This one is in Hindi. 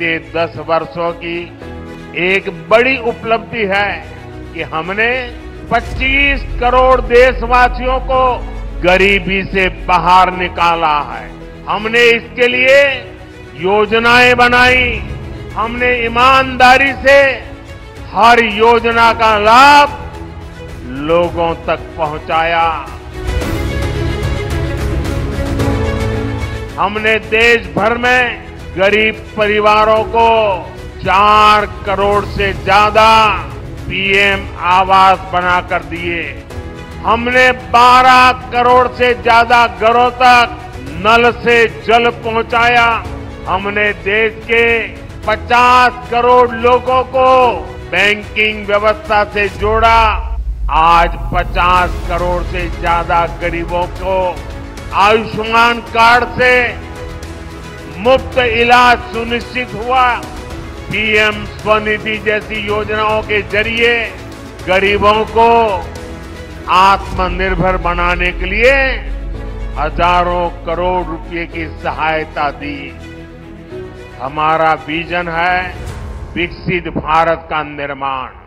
बीते दस वर्षों की एक बड़ी उपलब्धि है कि हमने 25 करोड़ देशवासियों को गरीबी से बाहर निकाला है। हमने इसके लिए योजनाएँ बनाई। हमने ईमानदारी से हर योजना का लाभ लोगों तक पहुँचाया। हमने देश भर में गरीब परिवारों को चार करोड़ से ज़्यादा पीएम आवास बनाकर दिए। हमने 12 करोड़ से ज़्यादा घरों तक नल से जल पहुँचाया। हमने देश के 50 करोड़ लोगों को बैंकिंग व्यवस्था से जोड़ा। आज 50 करोड़ से ज़्यादा गरीबों को आयुष्मान कार्ड से मुफ़्त इलाज सुनिश्चित हुआ। पीएम स्वनिधि जैसी योजनाओं के ज़रिए गरीबों को आत्मनिर्भर बनाने के लिए हज़ारों करोड़ रुपए की सहायता दी। हमारा विजन है विकसित भारत का निर्माण।